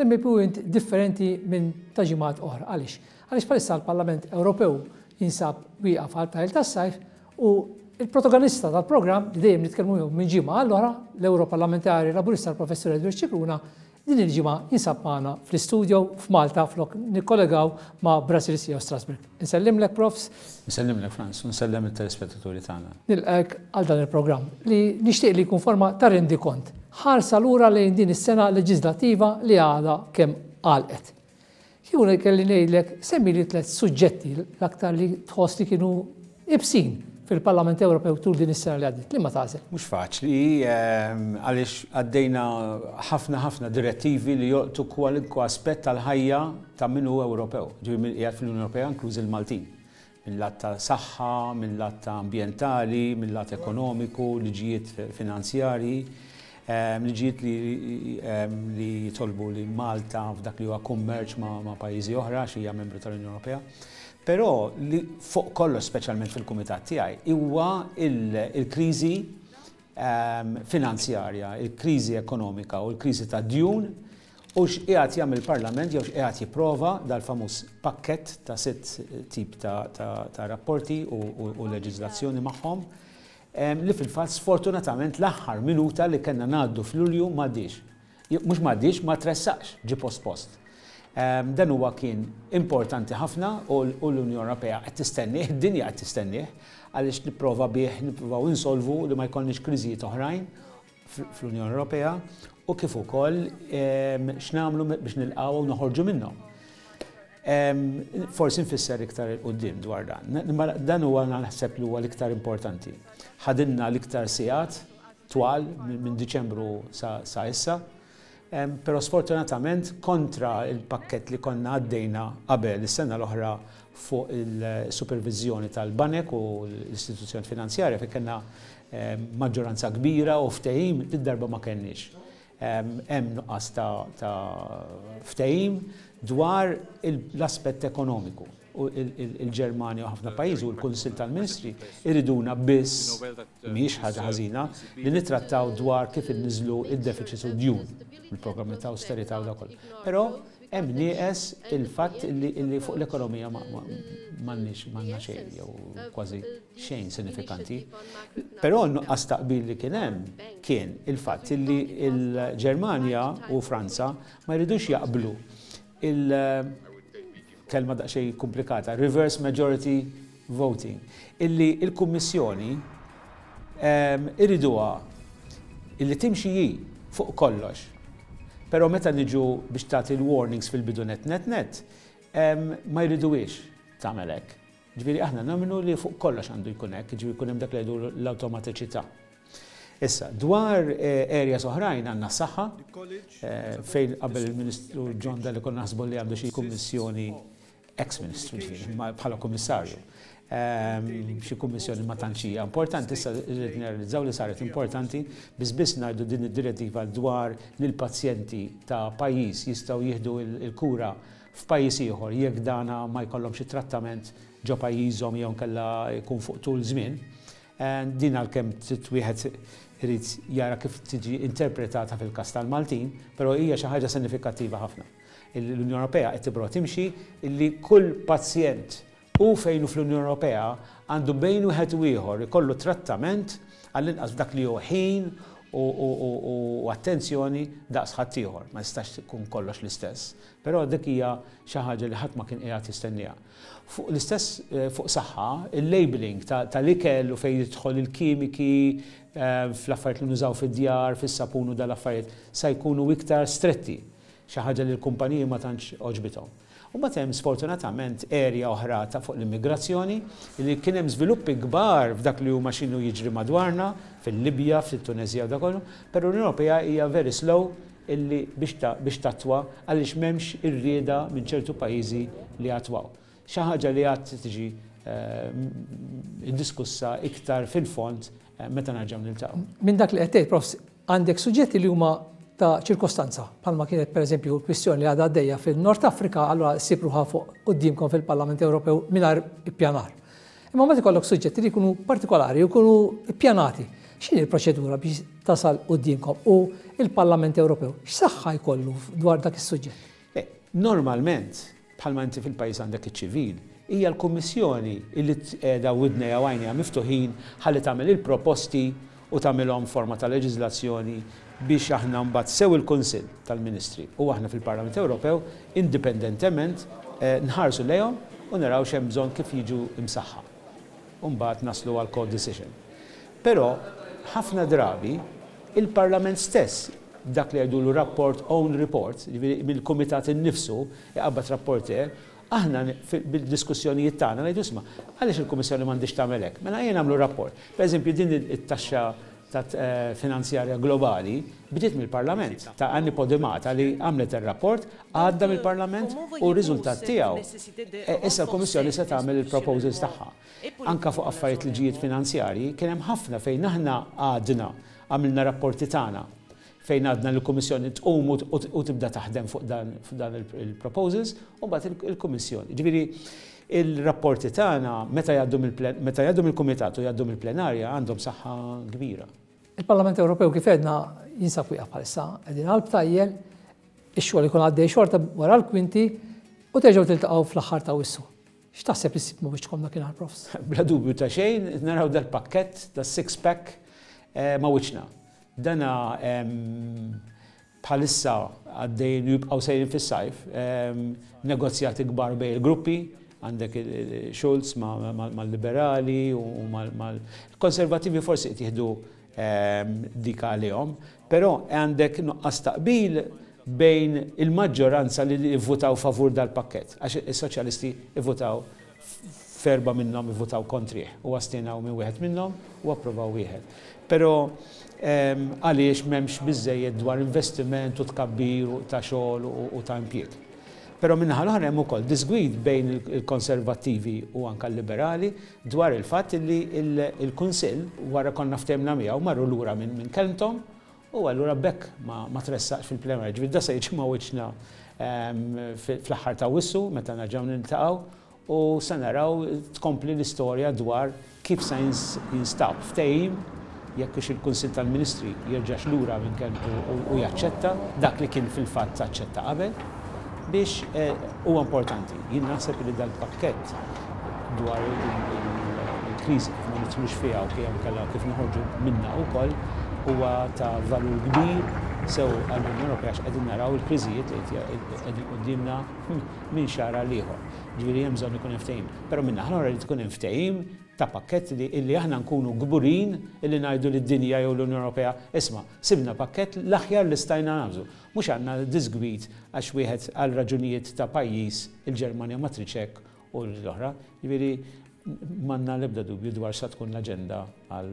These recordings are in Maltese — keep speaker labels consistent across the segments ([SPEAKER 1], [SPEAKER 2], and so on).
[SPEAKER 1] Hemm il-punt differenti minn ta' ġimgħat oħra. Għaliex? Għaliex bħalissa l-Parlament Ewropew jinsab wieqaf għal tajl tas-sajf u l-protagonista tal-programm li dejjem nitkellmu miegħu minn ġimgħa għal oħra, l-Ewro Parlamentari Laburista l-Professur Edward Scicluna, din il-ġimgħa jinsab magħna fl-istudio f'Malta flok nikkolegaw ma' Brussels jew Strasbourg. Insellimlek Profs.
[SPEAKER 2] Insellimlek Frans u nsellem it-telespettaturi tagħna.
[SPEAKER 1] Nilqgħek għal dan il-programm li nixtieq li jkun forma ta' rendikont, ħarsa lura lejn din is-sena leġiżlattiva li għadha kemm għalqet. Kieku kelli ngħidlek semmili tliet suġġetti l-aktar li tħoss li kienu ibsin fil-Parlament Ewropew tul din is-sena li għaddiet, li ma tagħżel?
[SPEAKER 2] Mhux faċli ehm, għaliex għaddejna ħafna ħafna direttivi li joqtu kwalunkwe aspett tal-ħajja ta' min hu Ewropew, ġifieri min qiegħed fl-Unjoni Ewropea inklużi l-Maltin, mil-lat ta' saħħa, mil-lat ta' ambjentali, mil-lat ekonomiku, liġijiet finanzjarji, liġijiet li jitolbu li Malta f'dak li huwa kummerċ ma' pajjiżi oħra għax hija membru tal-Unjoni Ewropea. Però li fuq kollox speċjalment fil-kumitat tiegħi huwa l-kriżi finanzjarja, il-kriżi ekonomika u l-kriżi tad-djun u x'qiegħed jagħmel il-Parlament jew x'qiegħed jipprova, dal-famuż pakkett ta' sitt tip ta' rapporti u leġiżlazzjoni magħhom, li fil-fatt sfortunatament l-aħħar minuta li kellna ngħaddu f'Lulju m'għaddiex. Mhux m'għaddiex, ma tressaqx, ġie pospost. Dan huwa kien importanti ħafna u l-Unjoni Ewropea qed tistennih, id-dinja qed tistennih għaliex nipprova bih nippruvaw insolvu li ma jkollniex kriżijiet oħrajn fl-Unjoni Ewropea u kif ukoll x'nagħmlu biex nilqgħu u noħorġu minnhom. Forsi nfisser iktar il-qudiem dwar dan. Dan huwa naħseb li huwa l-iktar importanti. Ħadilna l-iktar sigħat twal minn Diċembru sa issa, però sfortunatament kontra l-pakkett li konna għaddejna qabel is-sena l-oħra fuq il-superviżjoni tal-banek u l-istituzzjonijiet finanzjarji fejn kellna maġġoranza kbira u ftehim, id-darba ma kellniex. Hemm nuqqas ta' ftehim dwar l-aspett ekonomiku u l-Ġermanja u ħafna pajjiżi u l-Kunsill tal-Ministri jriduna biss, mhijiex ħaġa ħażina, li nittrattaw dwar kif inniżżlu d-defiċit u d-djun mill-programmi ta' awsterità u dak kollu. Però Hemm nieqes il-fatt li fuq l-ekonomija m'għandniex, m'għandna xejn jew kważi xejn sinifikanti. Però n-nuqqas ta' qbil li kien hemm kien il-fatt li l-Ġermanja u Franza ma jridux jaqblu il-kelma daqsxejn komplikata, reverse majority, voti, illi l-Kummissjoni iriduha illi timxi hi fuq kollox, però meta niġu biex tagħti l-warnings fil-bidu nett nett nett, ma jriduhiex tagħmel hekk. Jiġifieri aħna nemmnu li fuq kollox għandu jkun hekk, jiġifieri jkun hemm dak li jgħidu l-awtomatiċità. Issa, dwar areas oħrajn għandna s-saħħa, fejn qabel il-Ministru John Dalli konna naħsbu li għandu xi kummissjoni ex-Ministru ġifieri, bħala Kummissarju. Ehm, xi kummissjoni ma tantx hija importanti, issa rrid nirrealizzaw li saret importanti biss biss ngħidu din id-direttiva dwar li l-pazjenti ta' pajjiż jistgħu jieħdu l-kura f'pajjiż ieħor jekk dana ma jkollhomx it-trattament ġo pajjiżhom jew kella jkun fuq tul żmien. Din għalkemm trid wieħed irid jara kif tiġi interpretata fil-każ tal-Maltin, però hija xi ħaġa sinifikattiva ħafna. L-Unjoni Ewropea qed tipprova timxi li kull pazjent, hu fejn hu fl-Unjoni Ewropea, għandu bejn wieħed u ieħor ikollu trattament għall-inqas f'dak li hu ħin u attenzjoni daqs ħaddieħor. Ma jistax ikun kollox l-istess, però dik hija xi ħaġa li ħadd ma kien qiegħed jistennieha. Fuq l-istess fuq saħħa, il-labelling tal-ikel u fejn jidħol il-kimiki fl-affarijiet li nużaw fid-djar, fis-sapun u dan l-affarijiet, sa jkunu iktar stretti, xi ħaġa li l-kumpaniji ma tantx għoġbithom. U mbagħad hemm sfortunatament area oħra ta' fuq l-immigrazzjoni li kien hemm żviluppi kbar f'dak li huma x'inhu jiġri madwarna, fil-Libja, fit-Tuneżija u da kollu, però l-Unjoni Ewropea hija very slow illi biex tattwa għaliex m'hemmx ir-rieda minn ċertu pajjiżi li jattwaw. Xi ħaġa li għad se tiġi diskussa iktar fil-fond meta nerġgħu niltaqgħu.
[SPEAKER 1] Minn dak li qed tgħid, Profs, għandek suġġetti li huma ta' ċirkostanza, bħalma kienet pereżempju l-kwistjoni li għadha għaddejja fin-Nord Afrika, allura ssib ruħha fuq quddiemkom fil-Parlament Ewropew mingħajr ippjanar. Imma meta jkollok suġġetti li jkunu partikolari, jkunu ppjanati, x'inhi l-proċedura biex tasal quddiemkom u l-Parlament Ewropew x'saħħa jkollu dwar dak is-suġġett?
[SPEAKER 2] Normalment, bħalma inti fil-pajjiż għandek iċ-ċivil, hija l-Kummissjoni li qiegħda widnejha u għajnejha miftuħin ħalli tagħmel il-proposti u tagħmilhom forma ta' leġiżlazzjoni biex aħna mbagħad sew il-Kunsill tal-Ministri u aħna fil-Parlament Ewropew indipendentement nħarsu lejhom u naraw x'hemm bżonn kif jiġu msaħħa u mbagħad naslu għal co-decision. Però ħafna drabi il-Parlament stess dak li jgħidulu rapport own report, jiġifieri mill-Kumitat innifsu jqabbad rapporteur, Aħna fid-diskussjonijiet tagħna ngħidu isma', għaliex il-Kummissjoni m'għandhiex tagħmel hekk? Mela ejja nagħmlu rapport. Pereżempju din it-taxxa finanzjarja globali bdiet mill-Parlament ta' Anni Podimata li għamlet ir-rapport, għadda mill-Parlament u r-riżultat tiegħu issa l-Kummissjoni se tagħmel il-proposals tagħha. Anke fuq affarijiet liġijiet finanzjarji kien hemm ħafna fejn aħna għadna, għamilna rapporti tagħna. fejn għadna li l-Kummissjoni tqum u tibda taħdem fuq dan fuq dan il-proposals u mbagħad il-Kummissjoni. Ġifieri il-rapporti tagħna meta jgħaddu mill-plen meta jgħaddu mill-Kumitat u jgħaddu mill-plenarja għandhom saħħa kbira.
[SPEAKER 1] Il-Parlament Ewropew kif għedna jinsab wieqaf bħalissa, qegħdin qalb tajjel, ix-xogħol ikun għaddej xorta wara l-kwinti u terġgħu tiltaqgħu fl-aħħar ta' wissu. X'taħseb li ssib mhuwiex ċkomm dakinhar, Profs?
[SPEAKER 2] Bla dubju ta' xejn, naraw dal-pakkett tas-six pack ma' wiċċna. Dana bħalissa għaddejjin u jibqgħu sejrin fis-sajf, negozjati kbar bejn il-gruppi, għandek Schulz mal-Liberali u mal-Konservattivi forsi qed jieħdu dik għalihom, Però għandek nuqqas ta' qbil bejn il-maġġoranza li ivvutaw favur dal-pakkett, għax is-Soċjalisti ivvutaw f'erbgħa minnhom ivvutaw kontrih u astjenew minn wieħed minnhom u approvaw wieħed. Però għaliex m'hemmx biżżejjed dwar investiment u tkabbir ta' xogħol u ta' impjieg. Però min-naħa l-oħra hemm ukoll diżgwid bejn il-Konservattivi u anke l-Liberali dwar il-fatt li l-Kunsill, wara konna ftehimna miegħu, marru lura minn kelmthom u allura b'hekk ma tressaqx fil-plenarja. Ġifieri dan se jiġi ma' wiċċna fl-aħħar ta' Awwissu meta nerġgħu niltaqgħu u se naraw tkompli l-istorja dwar kif se jinstab ftehim jekk hux il-Kunsill tal-Ministri jerġax lura minn kelmtu u jaċċetta dak li kien fil-fatt aċċetta qabel biex huwa importanti. Jien naħseb li dal-pakkett dwar il-kriżi kif ma nidħlux fiha u kif kellha kif noħorġu minnha wkoll huwa ta' valur kbir sew għall-Unjoni Ewropea għax qegħdin naraw il-kriżijiet li qegħdin quddiemna minn xahar għal ieħor. Ġifieri hemm bżonn ikun hemm ftehim. Però min-naħa l-oħra jrid ikun hemm ftehim ta' pakkett li illi aħna nkunu kburin illi ngħidu lid-dinja jew l-Unjoni Ewropea isma' sibna pakkett l-aħjar li stajna nagħmżu. Mhux għandna diżgwid għax wieħed għal raġunijiet ta' pajjiż, il-Ġermanja matriċ hekk u l-oħra. Jiġifieri m'għandna l-ebda dubju dwar x'ha tkun l-aġenda għal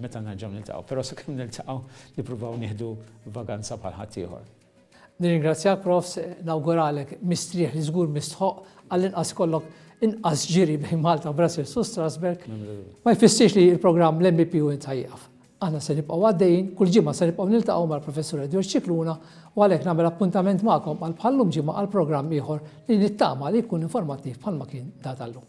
[SPEAKER 2] meta nerġgħu niltaqgħu. Però sakemm niltaqgħu nippruvaw nieħdu vaganza bħal ħaddieħor.
[SPEAKER 1] Nirringrazzjak Profs, nawguralek mistrieħ li żgur mistħoqq, għallinqas ikollok inqas ġiri bejn Malta, Brussels u Strasberg. Ma jfissirx li l-programm l-MPU int ħajjaf. Aħna se nibqgħu għaddejjin, kull ġimgħa se nibqgħu niltaqgħu mal-Professur Edward Scicluna u għalhekk nagħmel appuntament magħkom għal bħal-lum ġimgħa għal programm ieħor li nittama li jkun informattiv bħalma kien da tal-lum.